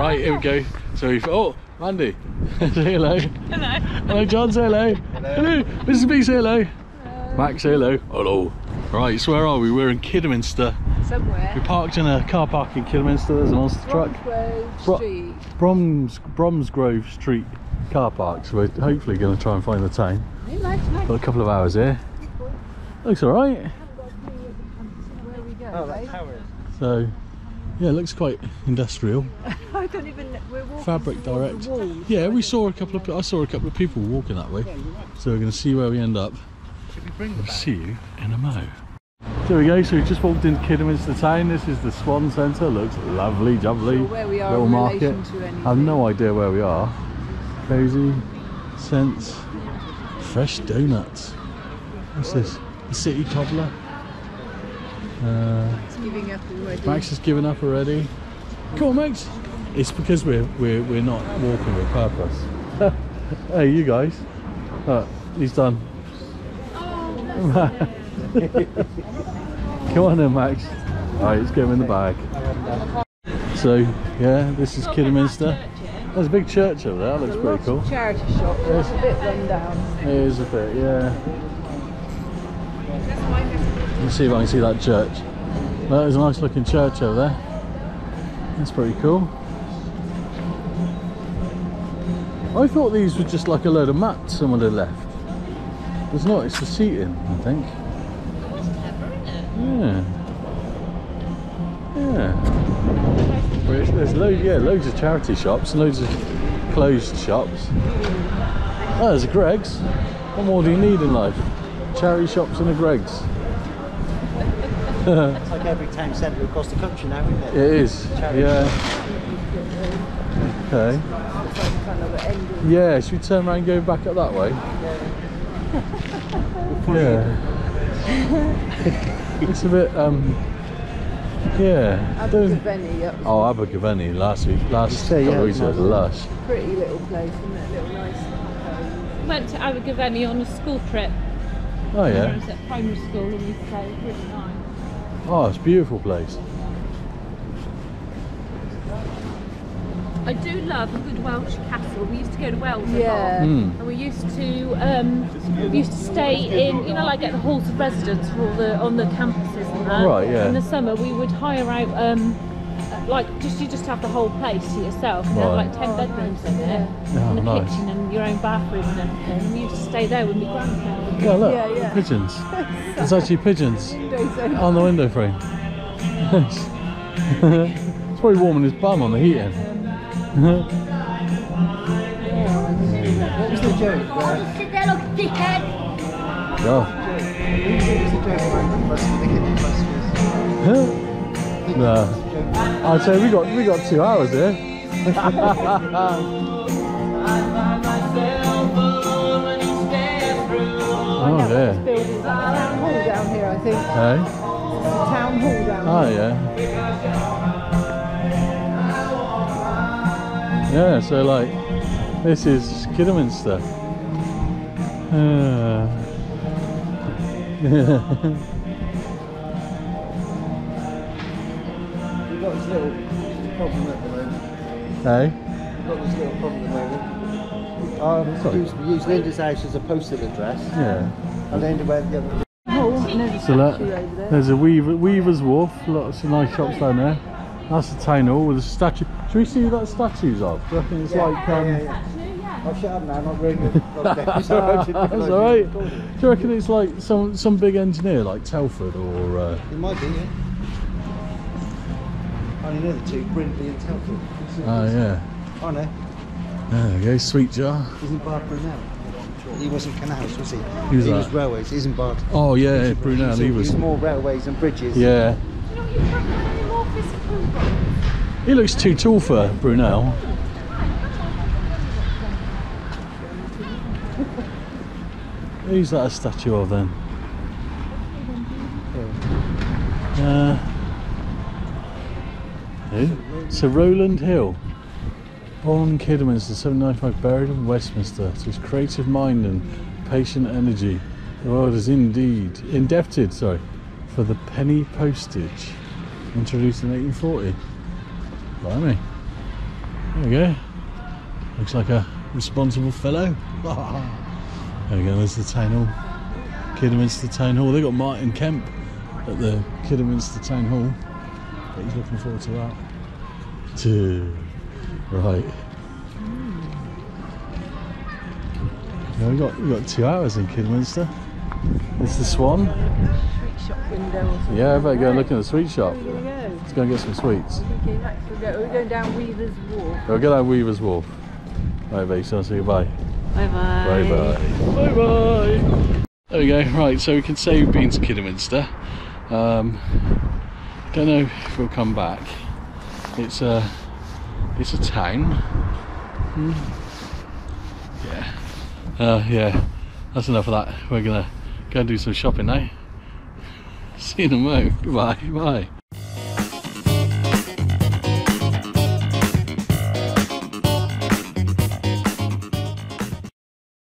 Right, here we go. So we've oh Mandy. say hello. Hello. Hello John, say hello. Hello. Mrs. B say hello. Max say hello. Hello. Right, so where are we? We're in Kidderminster. Somewhere. We parked in a car park in Kidderminster. There's an monster truck. Bromsgrove Bro- Street. Broms Bromsgrove Street car park. So we're hopefully going to try and find the town. Nice, nice. Got a couple of hours here. Looks alright. Where we go, Oh, right? that tower. So yeah, it looks quite industrial. I don't even. We're walking Fabric direct. the walls. Yeah, we saw a couple of. I saw a couple of people walking that way. Yeah. So we're going to see where we end up. Should we bring the bag? See you in a mo. There we go. So we just walked into Kidderminster town. This is the Swan Centre. Looks lovely, jubbly. Sure where we are little in market. to. I have no idea where we are. Cozy, scents, fresh donuts. What's this? The City Cobbler. Uh, It's giving up already. Max has given up already. Come on, Max. It's because we're we're we're not walking with purpose. hey, you guys. Look, he's done. Come on then, Max. All right, let's get him in the bag. So, yeah, this is Kidderminster. There's a big church over there. That looks pretty cool. Charity shop. It's a bit run down. It is a bit, yeah. Let's see if I can see that church. Well, there's a nice looking church over there. That's pretty cool. I thought these were just like a load of mats someone had left. It's not, it's the seating, I think. Yeah. Yeah. There's loads, yeah, loads of charity shops, loads of closed shops. Oh, there's a Greggs. What more do you need in life? Charity shops and a Greggs. It's like every town centre across the country now, isn't it? It is. Charity Yeah. Okay. Kind of ending. Yeah, should we turn around and go back up that way? Yeah. it's a bit, um, yeah. Abergavenny up. Oh, Abergavenny last week, last say, couple yeah, of weeks was nice. lush. Pretty little place, isn't it? Little nice. went to Abergavenny on a school trip. Oh yeah. I yeah. was at primary school and we stayed really nice. Oh, it's a beautiful place. I do love a good Welsh castle. We used to go to Wales a Yeah. lot. Mm. And we used to um, we used to stay in, you know, like at the halls of residence for all the on the campuses and that. Right, yeah. In the summer, we would hire out, um, like, just you just have the whole place to yourself. You have like ten bedrooms in there, Oh, and a nice. kitchen and your own bathroom and everything. And we used to stay there with my grandparents. Yeah, look, Yeah, yeah. pigeons. There's actually pigeons on the window frame. it's probably warming his bum on the heating. What was the joke? Sit there, look, dickhead. Oh. what was the joke about the bus, the kidney bus? no. I'd say we got we got two hours here. oh yeah. Town hall down here, I think. Hey. Town hall down Oh here. yeah. Yeah. So like, this is Kidderminster. Uh, We've got this little problem at the moment. hey. We've got this little problem at the moment. Um, Sorry. we use, we use Linda's house as a postal address, Yeah. and Linda went the other Hall, there's a So that, statue over there. there's a Weaver, Weaver's Wharf, lots of nice shops down there. That's the town hall with a statue. Should we see what that statue's of? Do you reckon it's like, um, yeah, yeah. Oh, shut up now, not rude. That's That's alright. Do you reckon it's like some some big engineer like Telford or uh, It might be, yeah. Only know the two, Brindley and Telford. oh yeah. Oh no, There we go, sweet jar. isn't Bart Brunel? He wasn't canals, was he? Who's he that? was railways, isn't Bart? Oh yeah, Brunel, he was. more railways and bridges. Yeah. He looks too tall for Brunel. Who's that a statue of then? Uh, who? Sir Rowland Hill. Born in Kidderminster, 795, buried in Westminster. To his creative mind and patient energy, the world is indeed indebted, sorry, for the penny postage, introduced in 1840. Blimey. There we go. Looks like a responsible fellow. there we go, there's the town hall. Kidderminster Town Hall. They've got Martin Kemp at the Kidderminster Town Hall. But he's looking forward to that. Two. Right. Yeah, we got we got two hours in Kidderminster. It's the Swan. Sweet shop window or. Yeah, I better go and look in the sweet shop. We're gonna go. Let's go and get some sweets. Okay, next we'll go. We're going down Weaver's Wharf. We'll get our Weaver's Wharf. Right, babe, so I'll say goodbye. Bye bye. Bye bye. Bye bye. There we go. Right, so we can say we've been to Kidderminster. Um, don't know if we'll come back. It's a it's a town. Hmm. Yeah. Uh, yeah. That's enough of that. We're gonna go and do some shopping now. See you in a moment. Goodbye. Bye.